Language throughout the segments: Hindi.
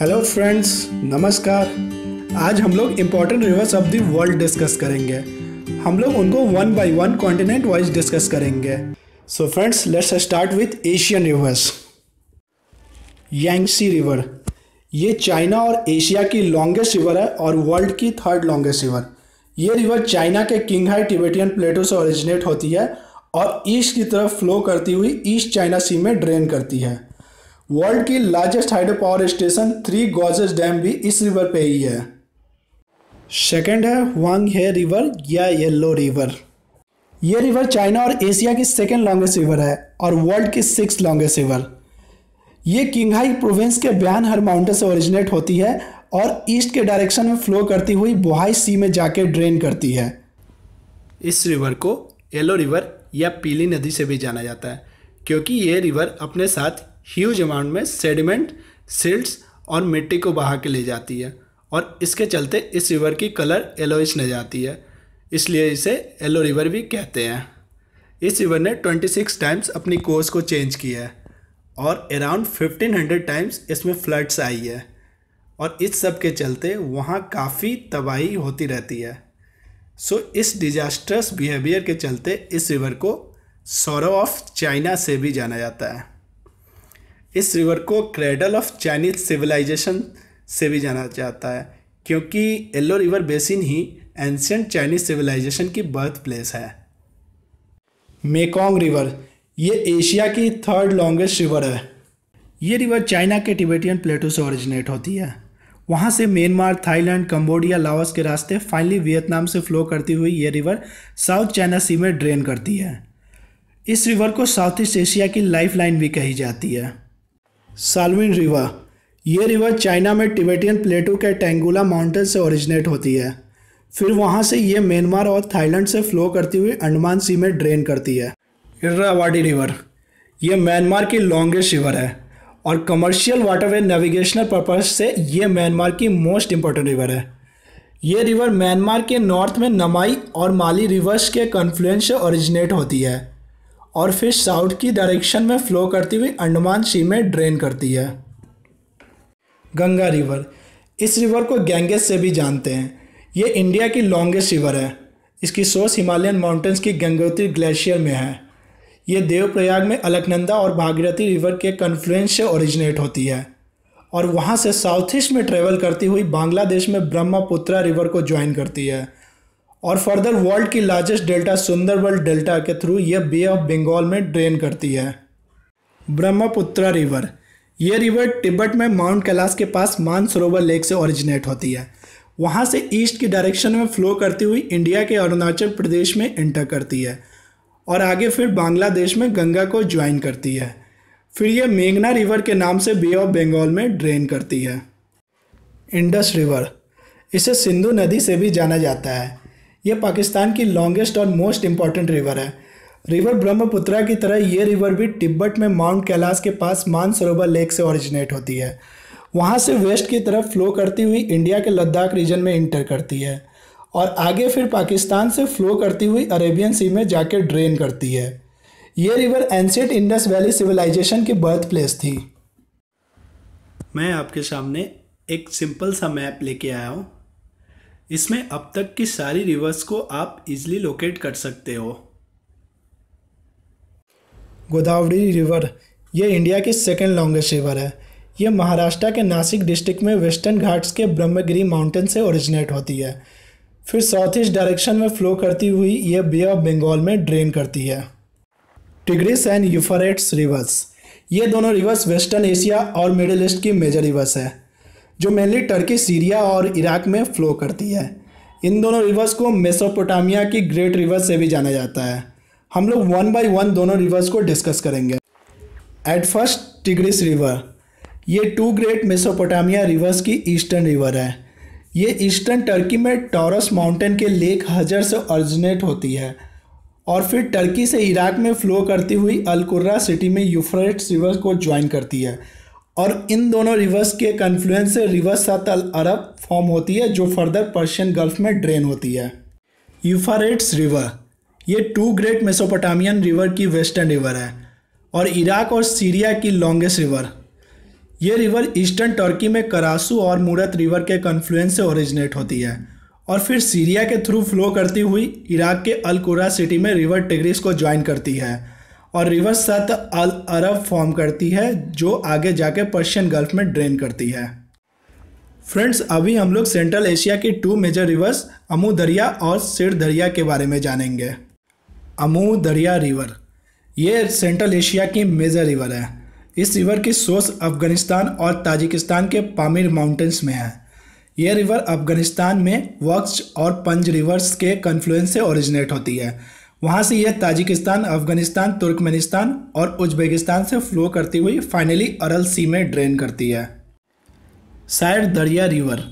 हेलो फ्रेंड्स नमस्कार. आज हम लोग important rivers of the world discuss करेंगे. हम लोग उनको one by one continent wise discuss करेंगे. So friends let's start with Asian rivers Yangtze river ये चाइना और एशिया की लॉन्गेस्ट रिवर है और वर्ल्ड की थर्ड लॉन्गेस्ट रिवर ये रिवर चाइना के किंगहाई टिबेटियन प्लेटो से ओरिजिनेट होती है और ईस्ट की तरफ़ फ्लो करती हुई ईस्ट चाइना सी में ड्रेन करती है. वर्ल्ड की largest hydro power station three gorges dam भी इस रिवर पे ही है। सेकंड है वांग हे रिवर या येलो रिवर। ये रिवर चाइना और एशिया की सेकेंड लॉन्गेस्ट रिवर है और वर्ल्ड की सिक्स लॉन्गेस्ट रिवर ये किंगहाई प्रोविंस के बयान हर माउंटेन से ओरिजिनेट होती है और ईस्ट के डायरेक्शन में फ्लो करती हुई बोहाई सी में जाके ड्रेन करती है। इस रिवर को येलो रिवर या पीली नदी से भी जाना जाता है, क्योंकि ये रिवर अपने साथ ह्यूज अमाउंट में सेडिमेंट सिल्ट्स और मिट्टी को बहा के ले जाती है। और इसके चलते इस रिवर की कलर येलोइश नज़र आती है। इसलिए इसे येलो रिवर भी कहते हैं। इस रिवर ने 26 टाइम्स अपनी कोर्स को चेंज किया है और अराउंड 1500 टाइम्स इसमें फ्लड्स आई है। और इस सब के चलते वहाँ काफ़ी तबाही होती रहती है। सो इस डिजास्टर्स बिहेवियर के चलते इस रिवर को सोरो ऑफ़ चाइना से भी जाना जाता है। इस रिवर को क्रेडल ऑफ़ चाइनीज़ सिविलाइजेशन से भी जाना जाता है, क्योंकि येलो रिवर बेसिन ही एंशियंट चाइनीज़ सिविलाइजेशन की बर्थ प्लेस है। मेकोंग रिवर ये एशिया की थर्ड लॉन्गेस्ट रिवर है। ये रिवर चाइना के टिबेटियन प्लेटो से ओरिजिनेट होती है। वहाँ से म्यांमार थाईलैंड कंबोडिया लाओस के रास्ते फाइनली वियतनाम से फ्लो करती हुई ये रिवर साउथ चाइना सी में ड्रेन करती है। इस रिवर को साउथ ईस्ट एशिया की लाइफ लाइन भी कही जाती है। सालविन रिवर ये रिवर चाइना में टिबेटियन प्लेटो के टेंगुला माउंटेन से ओरिजिनेट होती है। फिर वहाँ से ये म्यांमार और थाईलैंड से फ्लो करती हुई अंडमान सी में ड्रेन करती है। Irrawaddy river. ये म्यांमार की लॉन्गेस्ट रिवर है और कमर्शियल वाटरवे नेविगेशनल पर्पज से ये म्यांमार की मोस्ट इंपॉर्टेंट रिवर है। ये रिवर म्यांमार के नॉर्थ में नमाई और माली रिवर्स के कन्फ्लुएंस से ओरिजिनेट होती है। और फिर साउथ की डायरेक्शन में फ्लो करती हुई अंडमान सी में ड्रेन करती है। गंगा रिवर इस रिवर को गैंगेस से भी जानते हैं। ये इंडिया की लॉन्गेस्ट रिवर है। इसकी सोर्स हिमालयन माउंटेन्स की गंगोत्री ग्लेशियर में है। ये देवप्रयाग में अलकनंदा और भागीरथी रिवर के कन्फ्लुएंस से ओरिजिनेट होती है। और वहाँ से साउथ ईस्ट में ट्रेवल करती हुई बांग्लादेश में ब्रह्मपुत्रा रिवर को ज्वाइन करती है। और फर्दर वर्ल्ड की लार्जेस्ट डेल्टा सुंदरबल डेल्टा के थ्रू यह बे ऑफ़ बंगाल में ड्रेन करती है। ब्रह्मपुत्रा रिवर ये रिवर तिब्बत में माउंट कैलाश के पास मानसरोवर लेक से ओरिजिनेट होती है। वहाँ से ईस्ट की डायरेक्शन में फ्लो करती हुई इंडिया के अरुणाचल प्रदेश में इंटर करती है और आगे फिर बांग्लादेश में गंगा को ज्वाइन करती है। फिर यह मेघना रिवर के नाम से बे ऑफ़ बंगाल में ड्रेन करती है। इंडस रिवर इसे सिंधु नदी से भी जाना जाता है। यह पाकिस्तान की लॉन्गेस्ट और मोस्ट इंपॉर्टेंट रिवर है। रिवर ब्रह्मपुत्रा की तरह ये रिवर भी तिब्बत में माउंट कैलाश के पास मानसरोवर लेक से ओरिजिनेट होती है। वहाँ से वेस्ट की तरफ़ फ्लो करती हुई इंडिया के लद्दाख रीजन में इंटर करती है और आगे फिर पाकिस्तान से फ्लो करती हुई अरेबियन सी में जाकर ड्रेन करती है। ये river ancient Indus valley civilization की बर्थ प्लेस थी। मैं आपके सामने एक सिंपल सा मैप लेके आया हूँ। इसमें अब तक की सारी रिवर्स को आप इजीली लोकेट कर सकते हो। गोदावरी रिवर ये इंडिया की सेकेंड लॉन्गेस्ट रिवर है। ये महाराष्ट्र के नासिक डिस्ट्रिक्ट में वेस्टर्न घाट्स के ब्रह्मगिरी माउंटेन से ओरिजिनेट होती है। फिर साउथ ईस्ट डायरेक्शन में फ्लो करती हुई ये बे ऑफ़ बंगाल में ड्रेन करती है। टिग्रिस एंड यूफरेट्स रिवर्स ये दोनों रिवर्स वेस्टर्न एशिया और मिडिल ईस्ट की मेजर रिवर्स है। जो मेनली टर्की सीरिया और इराक में फ्लो करती है। इन दोनों रिवर्स को मेसोपोटामिया की ग्रेट रिवर से भी जाना जाता है। हम लोग वन बाई वन दोनों रिवर्स को डिस्कस करेंगे। एट फ़र्स्ट टिग्रिस रिवर ये टू ग्रेट मेसोपोटामिया रिवर्स की ईस्टर्न रिवर है। ये ईस्टर्न टर्की में टॉरस माउंटेन के लेक हजर से ऑरिजिनेट होती है। और फिर टर्की से इराक में फ्लो करती हुई अलकुर्रा सिटी में यूफ्रेट्स रिवर को ज्वाइन करती है। और इन दोनों रिवर्स के कन्फ्लुएंस से रिवर्स सात अरब फॉर्म होती है, जो फर्दर पर्शियन गल्फ में ड्रेन होती है। यूफारेट्स रिवर ये टू ग्रेट मेसोपोटामियन रिवर की वेस्टर्न रिवर है, और इराक और सीरिया की लॉन्गेस्ट रिवर ये रिवर ईस्टर्न टर्की में करासू और मूरत रिवर के कन्फ्लुएंस से ओरिजिनेट होती है, और फिर सीरिया के थ्रू फ्लो करती हुई इराक के अलकुरा सिटी में रिवर टिग्रिस को ज्वाइन करती है। और रिवर सत अल अरब फॉर्म करती है, जो आगे जाके पर्शियन गल्फ में ड्रेन करती है। फ्रेंड्स, अभी हम लोग सेंट्रल एशिया की two major rivers Amu Darya और सिर दरिया के बारे में जानेंगे। अमू दरिया रिवर ये सेंट्रल एशिया की मेजर रिवर है। इस रिवर की सोर्स अफ़गानिस्तान और ताजिकिस्तान के पामिर माउंटेंस में है। यह रिवर अफ़गानिस्तान में वक्स और पंज रिवर्स के कन्फ्लुएंस से ओरिजिनेट होती है। वहाँ से यह ताजिकिस्तान, अफ़गानिस्तान, तुर्कमेनिस्तान और उज्बेकिस्तान से फ्लो करती हुई फाइनली अरल सी में ड्रेन करती है। Syr Darya river.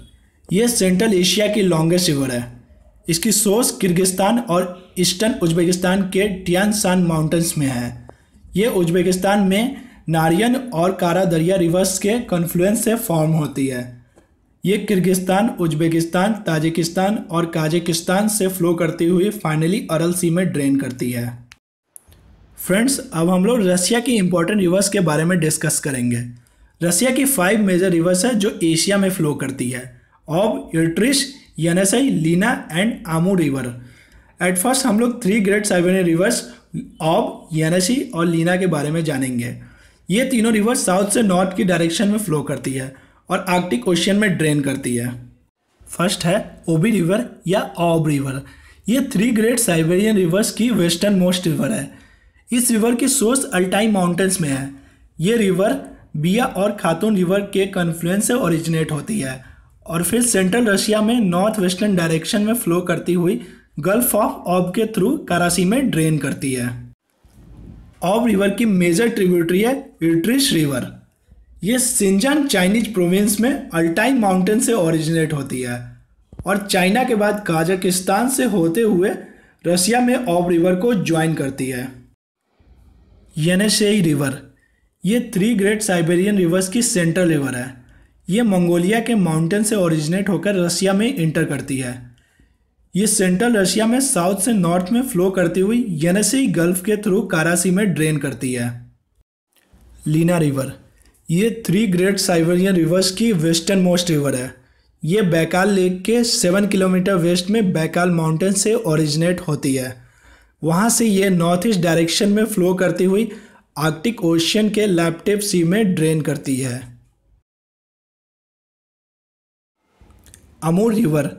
यह सेंट्रल एशिया की लॉन्गेस्ट रिवर है। इसकी सोर्स किर्गिस्तान और ईस्टर्न उज्बेकिस्तान के टियानसान माउंटेंस में है। यह उज्बेकिस्तान में नारियन और कारा दरिया रिवर्स के कन्फ्लुएंस से फॉर्म होती है। ये किर्गिस्तान, उज्बेकिस्तान, ताजिकिस्तान और काजिकिस्तान से फ्लो करती हुई फाइनली अरल सी में ड्रेन करती है। फ्रेंड्स अब हम लोग रसिया की इंपॉर्टेंट रिवर्स के बारे में डिस्कस करेंगे। रसिया की फाइव मेजर रिवर्स है जो एशिया में फ्लो करती है। Ob Irtysh Yenisei Lena and Amur river at first हम लोग three great Siberian rivers Ob Yenisei और लीना के बारे में जानेंगे। ये तीनों रिवर्स साउथ से नॉर्थ की डायरेक्शन में फ्लो करती है। और आर्कटिक ओशियन में ड्रेन करती है। फ़र्स्ट है ओबी रिवर या ऑब रिवर। ये थ्री ग्रेट साइबेरियन रिवर्स की वेस्टर्न मोस्ट रिवर है। इस रिवर की सोर्स अल्टाई माउंटेन्स में है। ये रिवर बिया और खातून रिवर के कन्फ्लुएंस से ओरिजिनेट होती है और फिर सेंट्रल रशिया में नॉर्थ वेस्टर्न डायरेक्शन में फ्लो करती हुई गल्फ ऑफ़ ऑब के थ्रू कराची में ड्रेन करती है। ऑब रिवर की मेजर ट्रिब्यूटरी है इट्रिश रिवर ये सिंजन चाइनीज़ प्रोविंस में अल्टाइन माउंटेन से ओरिजिनेट होती है और चाइना के बाद काजाकिस्तान से होते हुए रसिया में ऑब रिवर को ज्वाइन करती है। येनेशेई रिवर, ये थ्री ग्रेट साइबेरियन रिवर्स की सेंट्रल रिवर है। ये मंगोलिया के माउंटेन से ओरिजिनेट होकर रसिया में इंटर करती है। ये सेंट्रल रशिया में साउथ से नॉर्थ में फ्लो करती हुई येनेसी गल्फ के थ्रू कारासी में ड्रेन करती है। लीना रिवर ये थ्री ग्रेट साइबेरियन रिवर्स की वेस्टर्न मोस्ट रिवर है। ये बैकाल लेक के सेवन किलोमीटर वेस्ट में बैकाल माउंटेन से ओरिजिनेट होती है। वहाँ से ये नॉर्थ ईस्ट डायरेक्शन में फ्लो करती हुई आर्कटिक ओशियन के लैपटेप सी में ड्रेन करती है। अमूर रिवर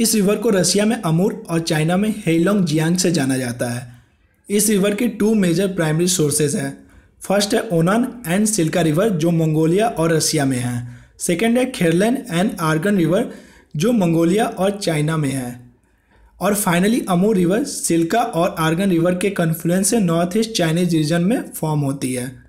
इस रिवर को रसिया में अमूर और चाइना में हेलोंग जियांग से जाना जाता है। इस रिवर की टू मेजर प्राइमरी सोर्सेज हैं। फ़र्स्ट है ओनान एंड सिल्का रिवर, जो मंगोलिया और रसिया में है। सेकेंड है खेरलेन एंड आर्गन रिवर, जो मंगोलिया और चाइना में है। और फाइनली अमूर रिवर, सिल्का और आर्गन रिवर के कन्फ्लुएंस से नॉर्थ ईस्ट चाइनीज़ रीजन में फॉर्म होती है।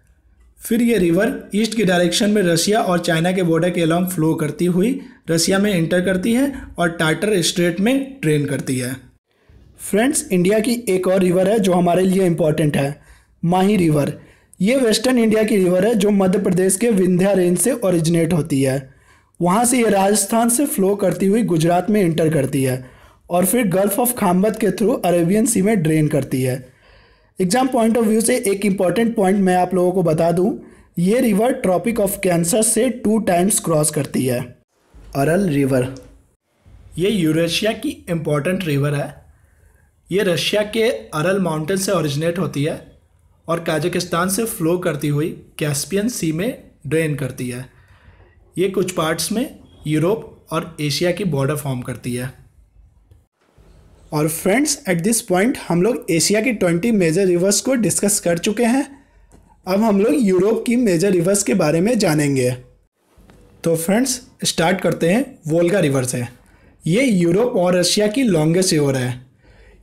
फिर ये रिवर ईस्ट की डायरेक्शन में रशिया और चाइना के बॉर्डर के अलॉन्ग फ्लो करती हुई रसिया में एंटर करती है और टाटर स्ट्रेट में ट्रेन करती है। फ्रेंड्स इंडिया की एक और रिवर है जो हमारे लिए इंपॉर्टेंट है, माही रिवर। ये वेस्टर्न इंडिया की रिवर है, जो मध्य प्रदेश के विंध्या रेंज से ओरिजिनेट होती है। वहाँ से ये राजस्थान से फ्लो करती हुई गुजरात में इंटर करती है और फिर गल्फ ऑफ़ खाम्बत के थ्रू अरेबियन सी में ड्रेन करती है। एग्ज़ाम पॉइंट ऑफ़ व्यू से एक इंपॉर्टेंट पॉइंट मैं आप लोगों को बता दूँ, ये रिवर ट्रॉपिक ऑफ़ कैंसर से टू टाइम्स क्रॉस करती है। अरल रिवर ये यूरेशिया की इंपॉर्टेंट रिवर है। ये रशिया के अरल माउंटेन से ओरिजिनेट होती है। और काजकिस्तान से फ्लो करती हुई कैस्पियन सी में ड्रेन करती है। ये कुछ पार्ट्स में यूरोप और एशिया की बॉर्डर फॉर्म करती है। और फ्रेंड्स एट दिस पॉइंट हम लोग एशिया की ट्वेंटी मेजर रिवर्स को डिस्कस कर चुके हैं। अब हम लोग यूरोप की मेजर रिवर्स के बारे में जानेंगे। तो फ्रेंड्स स्टार्ट करते हैं। वोल्गा रिवर से। ये यूरोप और रशिया की लॉन्गेस्ट रिवर है।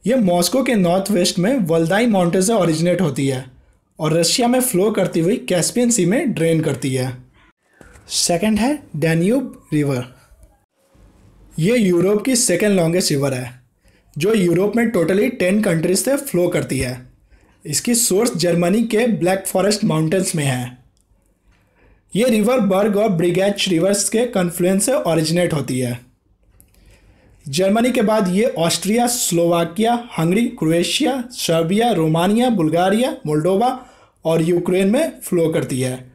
ये मॉस्को के नॉर्थ वेस्ट में वल्दाई माउंटेन से ओरिजिनेट होती है और रशिया में फ्लो करती हुई कैस्पियन सी में ड्रेन करती है। सेकंड है डैन्यूब रिवर ये यूरोप की सेकेंड लॉन्गेस्ट रिवर है, जो यूरोप में टोटली टेन कंट्रीज़ से फ्लो करती है। इसकी सोर्स जर्मनी के ब्लैक फॉरेस्ट माउंटेन्स में है। ये रिवर बर्ग और ब्रिगैच रिवर्स के कन्फ्लुएंस से ओरिजिनेट होती है। जर्मनी के बाद ये Austria, Slovakia, Hungary, Croatia, Serbia, Romania, Bulgaria, Moldova और यूक्रेन में फ्लो करती है।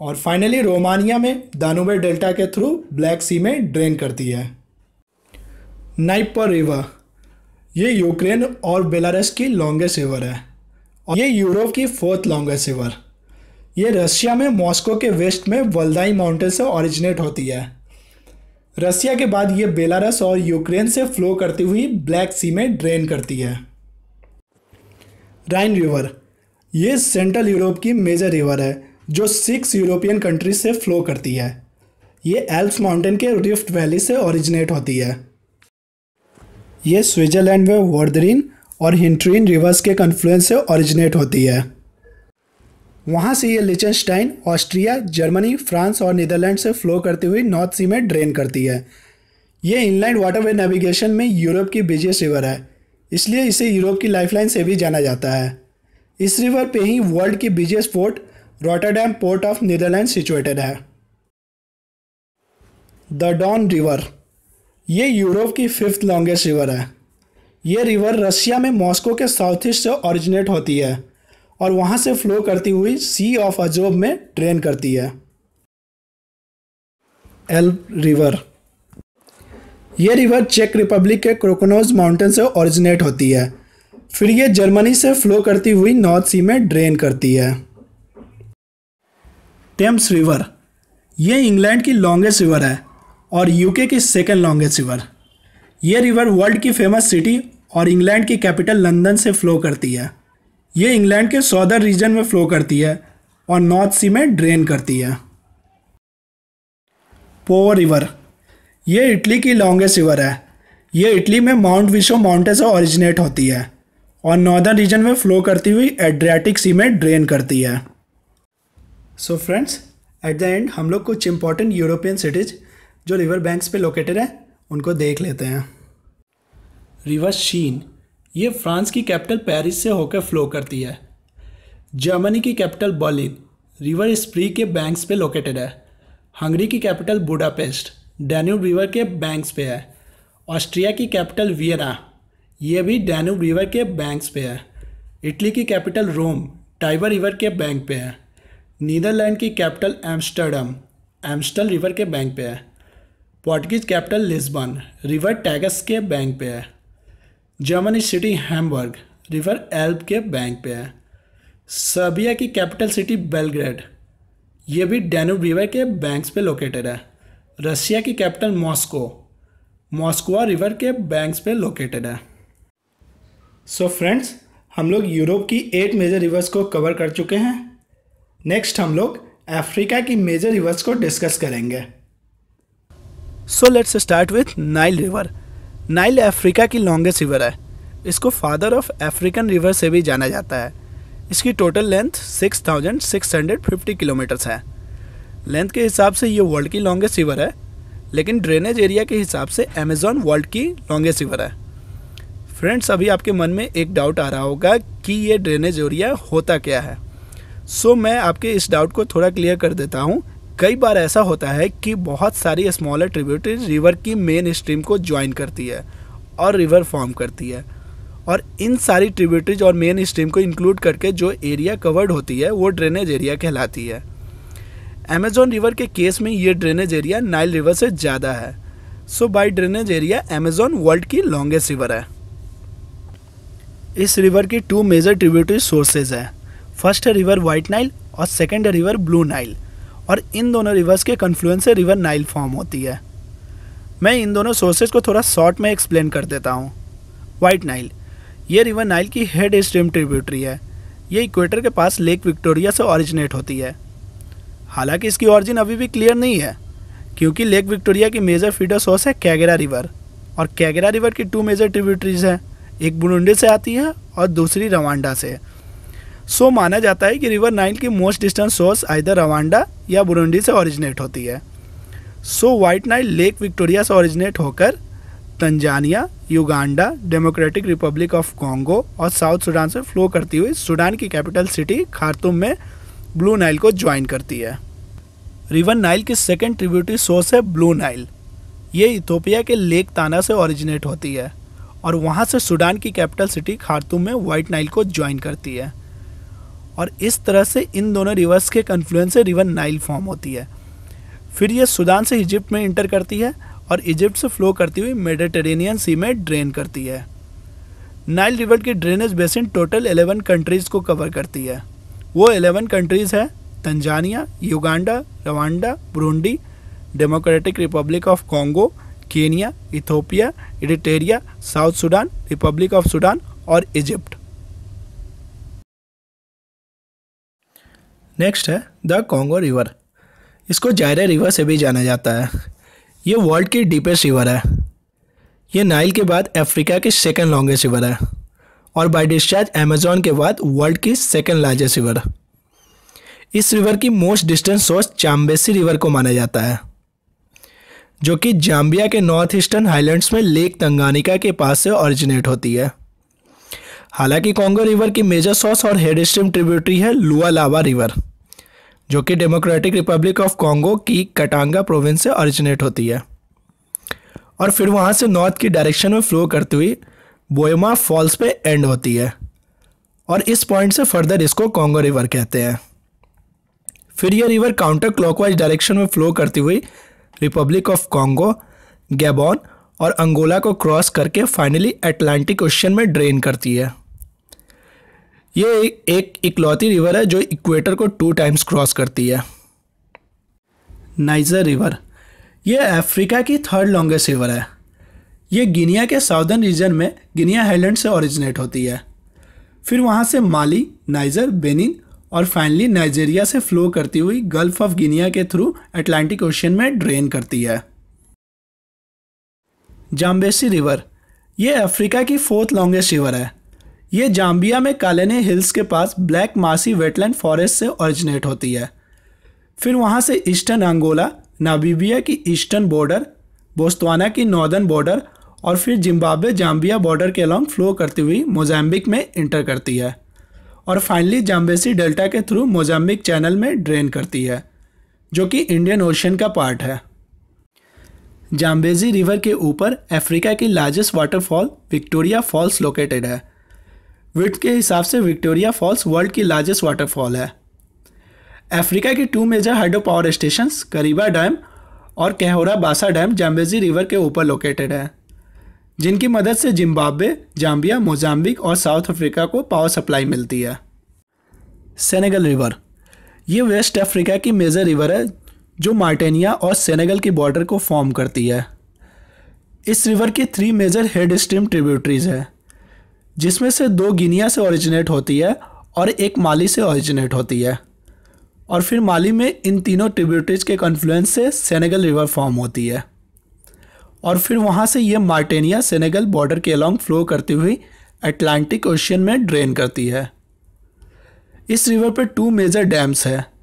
और फाइनली रोमानिया में दानुबे डेल्टा के थ्रू ब्लैक सी में ड्रेन करती है। Dnieper river. ये यूक्रेन और बेलारस की लॉन्गेस्ट रिवर है और ये यूरोप की फोर्थ लॉन्गेस्ट रिवर ये रशिया में, मॉस्को के वेस्ट में, वल्दाई माउंटेन से ओरिजिनेट होती है। रसिया के बाद ये बेलारस और यूक्रेन से फ्लो करती हुई ब्लैक सी में ड्रेन करती है। राइन रिवर, ये सेंट्रल यूरोप की मेजर रिवर है, जो सिक्स यूरोपियन कंट्रीज़ से फ्लो करती है। ये एल्प्स माउंटेन के रिफ्ट वैली से ओरिजिनेट होती है। ये स्विट्जरलैंड में वर्दरिन और हिंट्रीन रिवर्स के कन्फ्लुएंस से ओरिजिनेट होती है। वहाँ से ये लिचनस्टाइन ऑस्ट्रिया, जर्मनी, फ्रांस और नीदरलैंड से फ्लो करती हुई नॉर्थ सी में ड्रेन करती है। ये इनलैंड वाटरवे नेविगेशन में यूरोप की बिजिएस्ट रिवर है, इसलिए इसे यूरोप की लाइफलाइन से भी जाना जाता है। इस रिवर पे ही वर्ल्ड की busiest port Rotterdam port of Netherland situated है। The Don river. ये यूरोप की फिफ्थ लॉन्गेस्ट रिवर है। ये रिवर रशिया में मॉस्को के साउथ ईस्ट से ओरिजिनेट होती है। और वहाँ से फ्लो करती हुई सी ऑफ़ अजोब में ड्रेन करती है। एल रिवर ये रिवर चेक रिपब्लिक के क्रोकोनोज माउंटेन से ओरिजिनेट होती है। फिर ये जर्मनी से फ्लो करती हुई नॉर्थ सी में ड्रेन करती है। टेम्स रिवर ये इंग्लैंड की लॉन्गेस्ट रिवर है और यूके की सेकेंड लॉन्गेस्ट रिवर ये रिवर वर्ल्ड की फ़ेमस सिटी और इंग्लैंड की कैपिटल लंदन से फ्लो करती है। ये इंग्लैंड के सौदर रीजन में फ्लो करती है और नॉर्थ सी में ड्रेन करती है। पो रिवर ये इटली की लॉन्गेस्ट रिवर है। ये इटली में माउंट विशो माउंटेन से ओरिजिनेट होती है और नॉर्दर्न रीजन में फ्लो करती हुई एड्रियाटिक सी में ड्रेन करती है। So friends at the end हम लोग कुछ इंपॉर्टेंट यूरोपियन सिटीज़ जो रिवर बैंक्स पे लोकेटेड है, उनको देख लेते हैं। रिवर शीन ये फ्रांस की कैपिटल पेरिस से होकर फ्लो करती है। जर्मनी की कैपिटल बर्लिन, रिवर स्प्री के बैंक्स पे लोकेटेड है। हंगरी की कैपिटल बुडापेस्ट, डैन्यूब रिवर के बैंक्स पे है। ऑस्ट्रिया की कैपिटल वियना, ये भी डैन्यूब रिवर के बैंक्स पे है। इटली की कैपिटल रोम टाइबर रिवर के बैंक पे है। नीदरलैंड की कैपिटल एम्स्टर्डम, एम्स्टल रिवर के बैंक पे है। Portuguese capital Lisbon, river Tagus के बैंक पे है। Germany city Hamburg, river Elbe के बैंक पे है। सर्बिया की कैपिटल सिटी बेलग्रेड, ये भी डैन्यूब रिवर के बैंक्स पे लोकेटेड है। रशिया की कैपिटल मॉस्को, मॉस्कोवा रिवर के बैंक्स पे लोकेटेड है। सो so फ्रेंड्स हम लोग यूरोप की एट मेजर रिवर्स को कवर कर चुके हैं। नेक्स्ट हम लोग अफ्रीका की मेजर रिवर्स को डिस्कस करेंगे। So let's start with Nile river Nile Africa की लॉन्गेस्ट रिवर है। इसको फादर ऑफ़ अफ्रीकन रिवर से भी जाना जाता है। इसकी टोटल लेंथ 6,650 किलोमीटर्स है। लेंथ के हिसाब से ये वर्ल्ड की लॉन्गेस्ट रिवर है लेकिन ड्रेनेज एरिया के हिसाब से अमेजोन वर्ल्ड की लॉन्गेस्ट रिवर है। फ्रेंड्स अभी आपके मन में एक डाउट आ रहा होगा कि ये ड्रेनेज एरिया होता क्या है। सो so, मैं आपके इस डाउट को थोड़ा क्लियर कर देता हूँ कई बार ऐसा होता है कि बहुत सारी स्मॉलर ट्रिब्यूटरीज रिवर की मेन स्ट्रीम को ज्वाइन करती है और रिवर फॉर्म करती है। और इन सारी ट्रिब्यूटरीज और मेन स्ट्रीम को इंक्लूड करके जो एरिया कवर्ड होती है, वो ड्रेनेज एरिया कहलाती है। अमेजोन रिवर के केस में ये ड्रेनेज एरिया नाइल रिवर से ज़्यादा है। So by drainage area Amazon world की लॉन्गेस्ट रिवर है। इस रिवर की टू मेजर ट्रिब्यूटरी सोर्सेज हैं। फ़र्स्ट है रिवर वाइट नाइल और सेकेंड है रिवर ब्लू नाइल और इन दोनों रिवर्स के कन्फ्लुएंस से रिवर नाइल फॉर्म होती है। मैं इन दोनों सोर्सेज को थोड़ा शॉर्ट में एक्सप्लेन कर देता हूँ। वाइट नाइल ये रिवर नाइल की हेड स्ट्रीम ट्रिब्यूटरी है। ये इक्वेटर के पास लेक विक्टोरिया से ऑरिजिनेट होती है। हालाँकि इसकी ऑरिजिन अभी भी क्लियर नहीं है, क्योंकि लेक विक्टोरिया की मेजर फीडर सोर्स है कैगरा रिवर और कैगरा रिवर की टू मेजर ट्रिब्यूटरीज हैं, एक बुरुंडी से आती है और दूसरी रवांडा से। सो माना जाता है कि रिवर नाइल की most distance source either Rwanda या बुरुंडी से ओरिजिनेट होती है। So white Nile lake Victoria से ओरिजिनेट होकर Tanzania Uganda Democratic Republic of Congo और साउथ सूडान से फ्लो करती हुई सूडान की कैपिटल सिटी खारतुम में ब्लू नाइल को ज्वाइन करती है। रिवर नाइल की सेकेंड ट्रिब्यूटरी सोर्स है ब्लू नाइल ये इथोपिया के लेक ताना से ओरिजिनेट होती है और वहाँ से सूडान की कैपिटल सिटी खारतुम में वाइट नाइल को ज्वाइन करती है। और इस तरह से इन दोनों रिवर्स के कन्फ्लुएंस से रिवर नाइल फॉर्म होती है। फिर ये सूडान से इजिप्ट में इंटर करती है और इजिप्ट से फ्लो करती हुई मेडिटेरेनियन सी में ड्रेन करती है। नाइल रिवर की ड्रेनेज बेसिन टोटल 11 कंट्रीज़ को कवर करती है। वो 11 कंट्रीज़ है Tanzania Uganda Rwanda Burundi Democratic Republic of Congo Kenya Ethiopia Eritrea South Sudan Republic of Sudan और इजिप्ट नेक्स्ट है द कॉन्गो रिवर इसको जायरे रिवर से भी जाना जाता है। ये वर्ल्ड की डीपेस्ट रिवर है। ये नाइल के बाद अफ्रीका की सेकेंड लॉन्गेस्ट रिवर है। और बाई डिस्चार्ज अमेजोन के बाद वर्ल्ड की सेकेंड लार्जेस्ट रिवर इस रिवर की most distance source Chambeshi river को माना जाता है। जो कि जाम्बिया के नॉर्थ ईस्टर्न हाईलैंड्स में लेक तंगानिका के पास से ऑरिजिनेट होती है। हालाँकि कॉन्गो रिवर की मेजर सोर्स और हेड स्ट्रीम ट्रिब्यूटरी है लुआ लावा रिवर जो कि डेमोक्रेटिक रिपब्लिक ऑफ़ कॉन्गो की कटांगा प्रोविंस से ऑरिजिनेट होती है। और फिर वहाँ से नॉर्थ की डायरेक्शन में फ्लो करती हुई बोएमा फॉल्स पे एंड होती है। और इस पॉइंट से फर्दर इसको कॉन्गो रिवर कहते हैं। फिर यह रिवर काउंटर क्लॉकवाइज डायरेक्शन में फ्लो करती हुई रिपब्लिक ऑफ़ कॉन्गो गैबॉन और अंगोला को क्रॉस करके फाइनली अटलांटिक ओशन में ड्रेन करती है। ये एक इकलौती रिवर है जो इक्वेटर को टू टाइम्स क्रॉस करती है। Niger river. ये अफ्रीका की थर्ड लॉन्गेस्ट रिवर है। ये गिनिया के साउदर्न रीजन में गिनिया हाईलैंड से ओरिजिनेट होती है। फिर वहाँ से माली, नाइजर, बेनिन और फाइनली नाइजीरिया से फ्लो करती हुई गल्फ ऑफ़ गिनिया के थ्रू अटलांटिक ओशन में ड्रेन करती है। Zambezi river. ये अफ्रीका की फोर्थ लॉन्गेस्ट रिवर है। ये जाम्बिया में कालेने हिल्स के पास ब्लैक मासी वेटलैंड फॉरेस्ट से ओरिजिनेट होती है। फिर वहाँ से ईस्टर्न अंगोला नाबीबिया की ईस्टर्न बॉर्डर बोस्तवाना की नॉर्दर्न बॉर्डर और फिर जिम्बाब्वे जाम्बिया बॉर्डर के अलॉन्ग फ्लो करती हुई मोजाम्बिक में इंटर करती है। और फाइनली जाम्बेसी डेल्टा के थ्रू मोजाम्बिक चैनल में ड्रेन करती है, जो कि इंडियन ओशन का पार्ट है। जाम्बेजी रिवर के ऊपर अफ्रीका की largest waterfall Victoria falls located है। विथ के हिसाब से विक्टोरिया फॉल्स वर्ल्ड की लार्जेस्ट वाटरफॉल है। अफ्रीका के two major hydro power station Kariba dam और कैहोरा बासा डैम जाम्बेजी रिवर के ऊपर लोकेटेड है। जिनकी मदद से जिम्बाब्वे, जाम्बिया, मोजाम्बिक और साउथ अफ्रीका को पावर सप्लाई मिलती है। Senegal river. ये वेस्ट अफ्रीका की मेजर रिवर है जो मार्टेनिया और सेनेगल की बॉर्डर को फॉर्म करती है। इस रिवर की three major head stream tributaries है, जिसमें से दो गिनिया से ओरिजिनेट होती है और एक माली से ओरिजिनेट होती है। और फिर माली में इन तीनों ट्रिब्यूटरीज के कन्फ्लुएंस से सेनेगल रिवर फॉर्म होती है। और फिर वहाँ से ये मार्टेनिया सेनेगल बॉर्डर के अलॉन्ग फ्लो करती हुई अटलांटिक ओशियन में ड्रेन करती है। इस रिवर पर टू मेजर डैम्स है।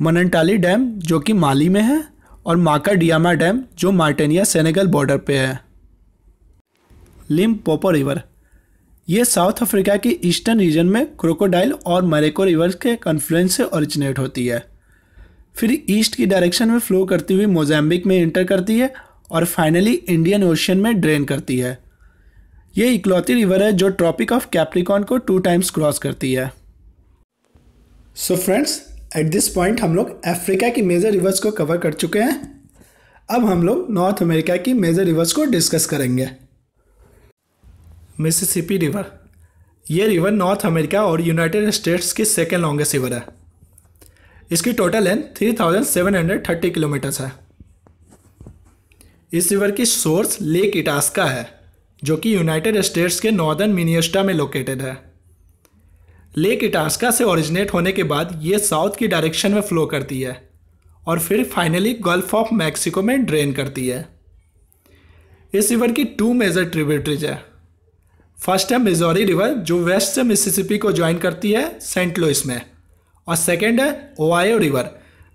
मनंटाली डैम, जो कि माली में है, और माका डियामा डैम, जो मार्टेनिया, सेनेगल बॉर्डर पे है। Limpopo river. ये साउथ अफ्रीका की ईस्टर्न रीजन में क्रोकोडाइल और मरेको रिवर्स के कन्फ्लुएंस से ओरिजिनेट होती है। फिर ईस्ट की डायरेक्शन में फ्लो करती हुई मोजाम्बिक में इंटर करती है, और फाइनली इंडियन ओशियन में ड्रेन करती है। ये इकलौती रिवर है, जो ट्रॉपिक ऑफ़ कैप्रिकॉन को टू टाइम्स क्रॉस करती है। So so friends at this point हम लोग अफ्रीका की मेजर रिवर्स को कवर कर चुके हैं। अब हम लोग नॉर्थ अमेरिका की मेजर रिवर्स को डिस्कस करेंगे। मिसिसिपी रिवर ये रिवर नॉर्थ अमेरिका और यूनाइटेड स्टेट्स की सेकेंड लॉन्गेस्ट रिवर है। इसकी total length three thousand seven hundred thirty kilometres है। इस रिवर की सोर्स लेक इटास्का है, जो कि यूनाइटेड स्टेट्स के नॉर्दर्न मिनियस्टा में लोकेटेड है। लेक इटास्का से ओरिजिनेट होने के बाद ये साउथ की डायरेक्शन में फ्लो करती है और फिर फाइनली गल्फ ऑफ़ मैक्सिको में ड्रेन करती है। इस रिवर की टू मेजर ट्रिब्यूटरीज है। फ़र्स्ट है मिजोरी रिवर जो वेस्ट से मिसिसिपी को ज्वाइन करती है सेंट लुइस में। और सेकेंड है ओवायो रिवर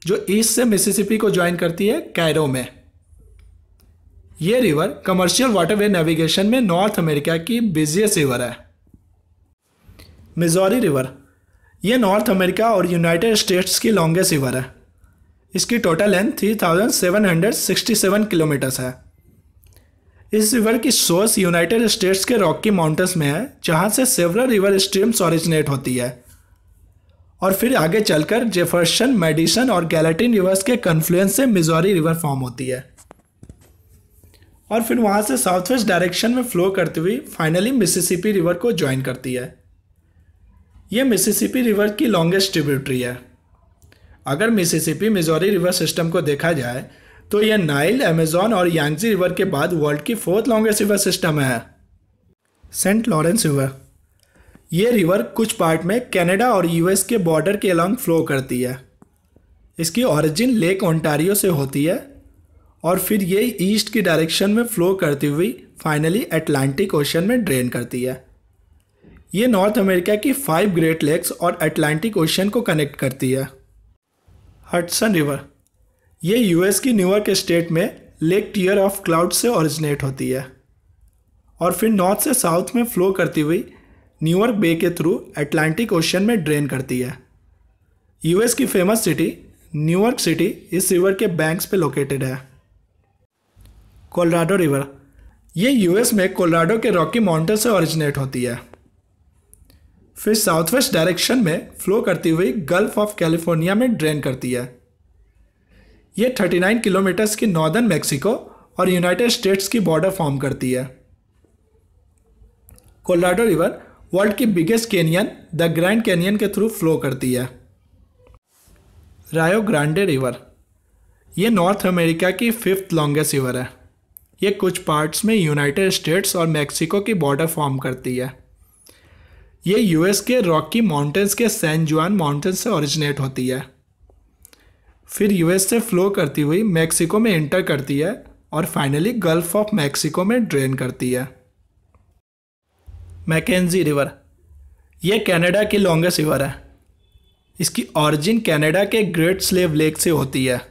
जो ईस्ट से मिसिसिपी को ज्वाइन करती है कैरो में। ये रिवर कमर्शियल वाटरवे नेविगेशन में नॉर्थ अमेरिका की बिजिएस्ट रिवर है। Missouri river. ये नॉर्थ अमेरिका और यूनाइटेड स्टेट्स की लॉन्गेस्ट रिवर है। इसकी total length three thousand seven hundred sixty seven kilometres है। इस रिवर की सोर्स यूनाइटेड स्टेट्स के रॉकी माउंटेंस में है, जहाँ से सेवरल रिवर स्ट्रीम्स ओरिजिनेट होती है। और फिर आगे चलकर जेफरसन मेडिसन और गैलेटिन रिवर्स के कन्फ्लुएंस से मिजोरी रिवर फॉर्म होती है। और फिर वहाँ से साउथ वेस्ट डायरेक्शन में फ्लो करती हुई फाइनली मिसिसिपी रिवर को ज्वाइन करती है। ये मिसिसिपी रिवर की लॉन्गेस्ट ट्रिब्यूटरी है। अगर मिसिसिपी मिजोरी रिवर सिस्टम को देखा जाए तो यह नाइल अमेजोन और यांगजी रिवर के बाद वर्ल्ड की फोर्थ लॉन्गेस्ट रिवर सिस्टम है। सेंट लॉरेंस रिवर ये रिवर कुछ पार्ट में कनाडा और यूएस के बॉर्डर के अलॉन्ग फ्लो करती है। इसकी ओरिजिन लेक ओंटारियो से होती है और फिर ये ईस्ट की डायरेक्शन में फ्लो करती हुई फाइनली अटलांटिक ओशन में ड्रेन करती है। ये नॉर्थ अमेरिका की फाइव ग्रेट लेक्स और अटलांटिक ओशन को कनेक्ट करती है। Hudson river. ये यूएस की न्यूयॉर्क स्टेट में लेक टीयर ऑफ़ क्लाउड से ओरिजिनेट होती है और फिर नॉर्थ से साउथ में फ्लो करती हुई न्यूयॉर्क बे के थ्रू अटलांटिक ओशन में ड्रेन करती है। यूएस की famous city New York city, इस रिवर के बैंक्स पे लोकेटेड है। Colorado river. ये यूएस में कोलराडो के रॉकी माउंटेन से ओरिजिनेट होती है। फिर साउथ वेस्ट डायरेक्शन में फ्लो करती हुई गल्फ ऑफ़ कैलिफ़ोर्निया में ड्रेन करती है। ये 39 किलोमीटर्स की नॉर्दर्न मैक्सिको और यूनाइटेड स्टेट्स की बॉर्डर फॉर्म करती है। कोलराडो रिवर वर्ल्ड की biggest canyon the Grand Canyon के थ्रू फ्लो करती है। रायो ग्रांडे रिवर ये नॉर्थ अमेरिका की फिफ्थ लॉन्गेस्ट रिवर है। ये कुछ पार्ट्स में यूनाइटेड स्टेट्स और मैक्सिको की बॉर्डर फॉर्म करती है। ये यूएस के रॉकी माउंटेन्स के सैन जुआन माउंटेन से ओरिजिनेट होती है। फिर यूएस से फ्लो करती हुई मैक्सिको में एंटर करती है और फाइनली गल्फ ऑफ़ मैक्सिको में ड्रेन करती है। मैकेजी रिवर यह कनाडा की लॉन्गेस्ट रिवर है। इसकी ऑरिजिन कनाडा के ग्रेट स्लेव लेक से होती है।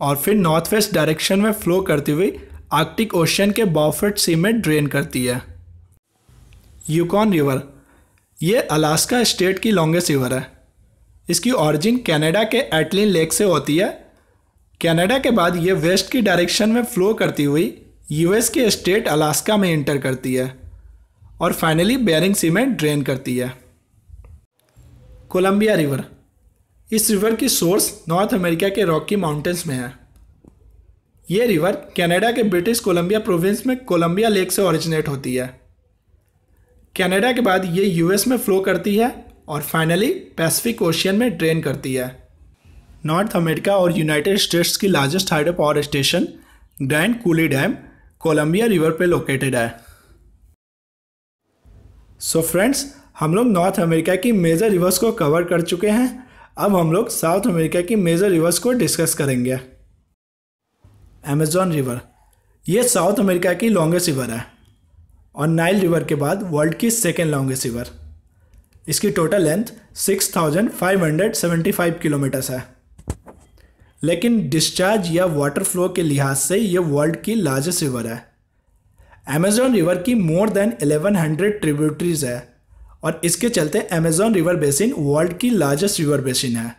और फिर नॉर्थ वेस्ट डायरेक्शन में फ्लो करती हुई आर्कटिक ओशन के बॉफेट सी में ड्रेन करती है। यूकॉन रिवर ये अलास्का स्टेट की लॉन्गेस्ट रिवर है। इसकी ओरिजिन कनाडा के एटलिन लेक से होती है। कनाडा के बाद ये वेस्ट की डायरेक्शन में फ्लो करती हुई यूएस के स्टेट अलास्का में इंटर करती है और फाइनली बेरिंग सी में ड्रेन करती है। कोलंबिया रिवर इस रिवर की सोर्स नॉर्थ अमेरिका के रॉकी माउंटेंस में है। ये रिवर कनाडा के ब्रिटिश कोलंबिया प्रोविंस में कोलंबिया लेक से ओरिजिनेट होती है। कनाडा के बाद ये यूएस में फ्लो करती है और फाइनली पैसिफिक ओशियन में ड्रेन करती है। नॉर्थ अमेरिका और यूनाइटेड स्टेट्स की largest hydro power station grand Coulee dam Columbia river पे लोकेटेड है। सो so फ्रेंड्स हम लोग नॉर्थ अमेरिका की मेजर रिवर्स को कवर कर चुके हैं। अब हम लोग साउथ अमेरिका की मेजर रिवर्स को डिस्कस करेंगे। अमेजॉन रिवर ये साउथ अमेरिका की लॉन्गेस्ट रिवर है। और नाइल रिवर के बाद वर्ल्ड की सेकेंड लॉन्गेस्ट रिवर इसकी टोटल लेंथ 6,575 किलोमीटर्स है. लेकिन डिस्चार्ज या वाटर फ्लो के लिहाज से ये वर्ल्ड की लार्जेस्ट रिवर है. अमेजॉन रिवर की मोर देन 1100 ट्रिब्यूटरीज है और इसके चलते अमेजॉन रिवर बेसिन वर्ल्ड की लार्जेस्ट रिवर बेसिन है.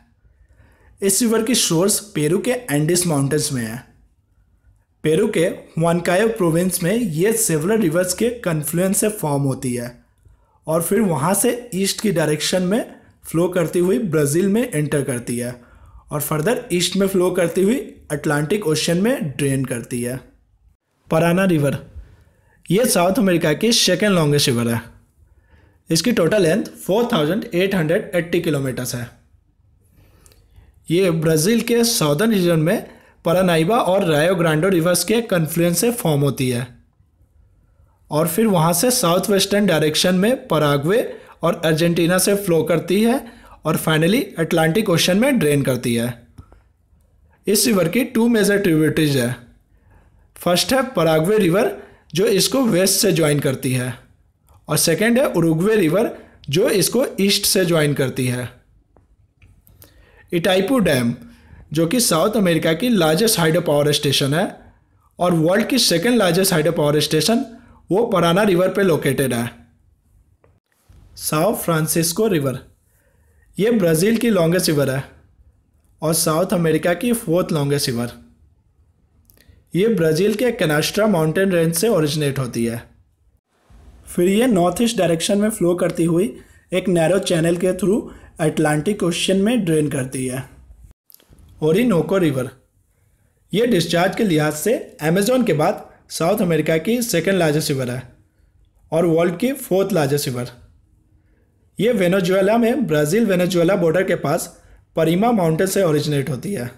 इस रिवर की सोर्स पेरू के एंडिस माउंटेन्स में है। पेरू के वानकायो प्रोविंस में ये सेवरल रिवर्स के कन्फ्लुएंस से फॉर्म होती है और फिर वहाँ से ईस्ट की डायरेक्शन में फ्लो करती हुई ब्राज़ील में एंटर करती है और फर्दर ईस्ट में फ्लो करती हुई अटलांटिक ओशन में ड्रेन करती है। Parana river. ये साउथ अमेरिका की सेकेंड लॉन्गेस्ट रिवर है। इसकी टोटल लेंथ 4,880 किलोमीटर्स है। ये ब्राज़ील के साउदर्न रीजन में परानाइबा और रायो ग्रांडो रिवर्स के कन्फ्लुएंस से फॉर्म होती है। और फिर वहाँ से साउथ वेस्टर्न डायरेक्शन में पराग्वे और अर्जेंटीना से फ्लो करती है और फाइनली अटलांटिक ओशन में ड्रेन करती है। इस रिवर की टू मेजर ट्रिब्यूटरीज है। फ़र्स्ट है पराग्वे रिवर जो इसको वेस्ट से ज्वाइन करती है। और सेकेंड है उरुग्वे रिवर जो इसको ईस्ट से ज्वाइन करती है। इटाइपू डैम जो कि साउथ अमेरिका की लार्जेस्ट हाइड्रो पावर स्टेशन है और वर्ल्ड की second largest hydro power station वो पराना रिवर पे लोकेटेड है। साउ फ्रांसिस्को रिवर ये ब्राज़ील की लॉन्गेस्ट रिवर है और साउथ अमेरिका की फोर्थ लॉन्गेस्ट रिवर ये ब्राज़ील के कैनास्ट्रा माउंटेन रेंज से ओरिजिनेट होती है। फिर ये नॉर्थ ईस्ट डायरेक्शन में फ्लो करती हुई एक नैरो चैनल के थ्रू अटलांटिक ओशन में ड्रेन करती है। ओरिनोको रिवर ये डिस्चार्ज के लिहाज से अमेजोन के बाद साउथ अमेरिका की सेकेंड लार्जेस्ट रिवर है और वर्ल्ड की फोर्थ लार्जेस्ट रिवर ये वेनेजुएला में ब्राज़ील वेनेजुएला बॉर्डर के पास परिमा माउंटेन से ओरिजिनेट होती है।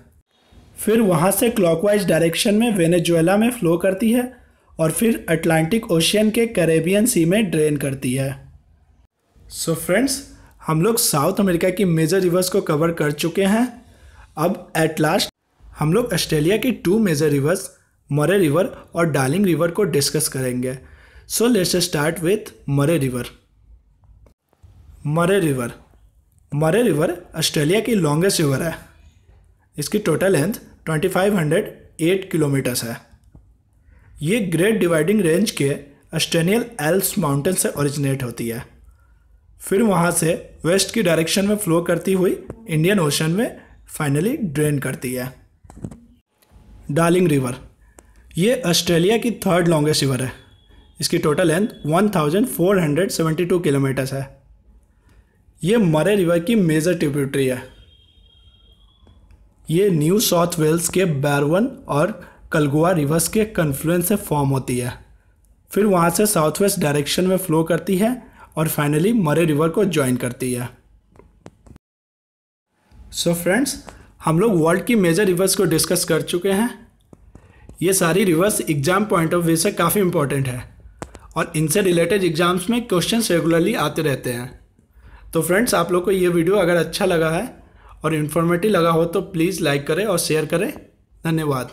फिर वहाँ से क्लॉकवाइज डायरेक्शन में वेनेजुएला में फ्लो करती है और फिर अटलांटिक ओशियन के कैरेबियन सी में ड्रेन करती है। सो so फ्रेंड्स हम लोग साउथ अमेरिका की मेजर रिवर्स को कवर कर चुके हैं। अब एट लास्ट हम लोग ऑस्ट्रेलिया की two major rivers Murray river और डार्लिंग रिवर को डिस्कस करेंगे। So let's start with Murray river Murray river Murray river Australia की लॉन्गेस्ट रिवर है। इसकी टोटल लेंथ 2508 किलोमीटर्स है। ये ग्रेट डिवाइडिंग रेंज के ऑस्ट्रेलियन एल्स माउंटेन से ओरिजिनेट होती है। फिर वहाँ से वेस्ट की डायरेक्शन में फ्लो करती हुई इंडियन ओशन में फाइनली ड्रेन करती है। Darling river. ये ऑस्ट्रेलिया की थर्ड लॉन्गेस्ट रिवर है। इसकी टोटल लेंथ 1472 किलोमीटर्स है। ये मरे रिवर की मेजर ट्रिब्यूटरी है। ये न्यू साउथ वेल्स के बैरवन और कलगुआ रिवर्स के कन्फ्लुएंस से फॉर्म होती है। फिर वहाँ से साउथ वेस्ट डायरेक्शन में फ्लो करती है और फाइनली मरे रिवर को ज्वाइन करती है। सो so फ्रेंड्स हम लोग वर्ल्ड की मेजर रिवर्स को डिस्कस कर चुके हैं। ये सारी rivers exam point of view से काफ़ी इंपॉर्टेंट है और इनसे रिलेटेड एग्ज़ाम्स में क्वेश्चन रेगुलरली आते रहते हैं। तो फ्रेंड्स आप लोग को ये वीडियो अगर अच्छा लगा है और इन्फॉर्मेटिव लगा हो तो प्लीज़ लाइक करें और शेयर करें। धन्यवाद।